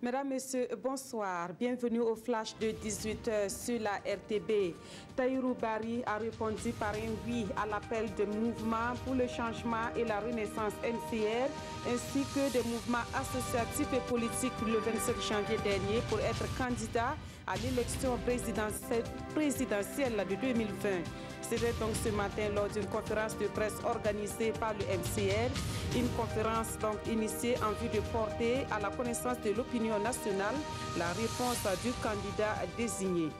Mesdames, Messieurs, bonsoir. Bienvenue au flash de 18h sur la RTB. Taïrou Bari a répondu par un oui à l'appel de mouvements pour le changement et la renaissance NCR, ainsi que des mouvements associatifs et politiques le 27 janvier dernier pour être candidat à l'élection présidentielle de 2020. C'était donc ce matin lors d'une conférence de presse organisée par le MCR, une conférence donc initiée en vue de porter à la connaissance de l'opinion nationale la réponse du candidat désigné.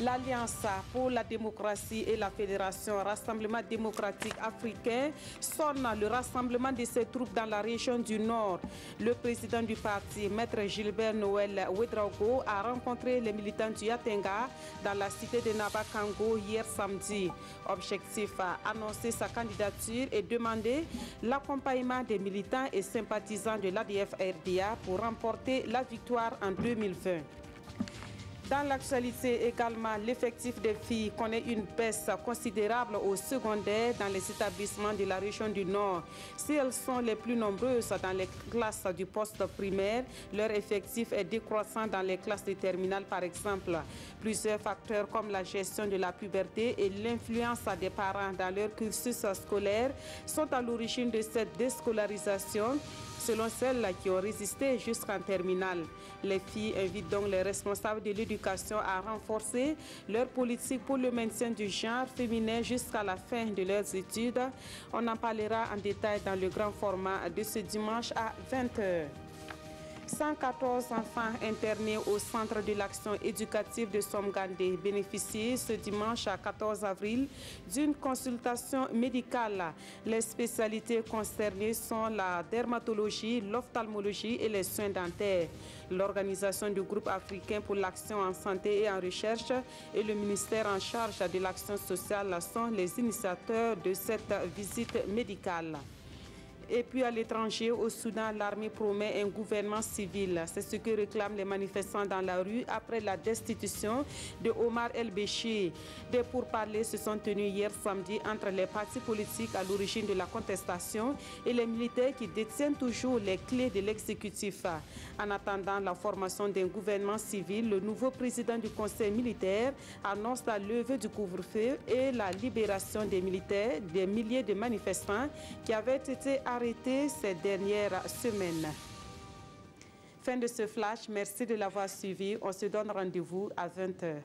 L'Alliance pour la démocratie et la Fédération Rassemblement démocratique africain sonne le rassemblement de ses troupes dans la région du Nord. Le président du parti, Maître Gilbert Noël Ouedraogo, a rencontré les militants du Yatenga dans la cité de Nabakango hier samedi. Objectif annoncer sa candidature et demander l'accompagnement des militants et sympathisants de l'ADF-RDA pour remporter la victoire en 2020. Dans l'actualité également, l'effectif des filles connaît une baisse considérable au secondaire dans les établissements de la région du Nord. Si elles sont les plus nombreuses dans les classes du poste primaire, leur effectif est décroissant dans les classes de terminale par exemple. Plusieurs facteurs comme la gestion de la puberté et l'influence des parents dans leur cursus scolaire sont à l'origine de cette déscolarisation selon celles qui ont résisté jusqu'en terminale. Les filles invitent donc les responsables de l'éducation à renforcer leur politique pour le maintien du genre féminin jusqu'à la fin de leurs études. On en parlera en détail dans le grand format de ce dimanche à 20h. 114 enfants internés au centre de l'action éducative de Somgande bénéficient ce dimanche à 14 avril d'une consultation médicale. Les spécialités concernées sont la dermatologie, l'ophtalmologie et les soins dentaires. L'organisation du groupe africain pour l'action en santé et en recherche et le ministère en charge de l'action sociale sont les initiateurs de cette visite médicale. Et puis à l'étranger, au Soudan, l'armée promet un gouvernement civil. C'est ce que réclament les manifestants dans la rue après la destitution de Omar El-Béchir. Des pourparlers se sont tenus hier samedi entre les partis politiques à l'origine de la contestation et les militaires qui détiennent toujours les clés de l'exécutif. En attendant la formation d'un gouvernement civil, le nouveau président du conseil militaire annonce la levée du couvre-feu et la libération des militaires, des milliers de manifestants qui avaient été arrêtés arrêté ces dernières semaines. Fin de ce flash, merci de l'avoir suivi. On se donne rendez-vous à 20h.